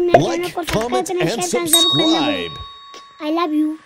like, comment, and subscribe. I love you.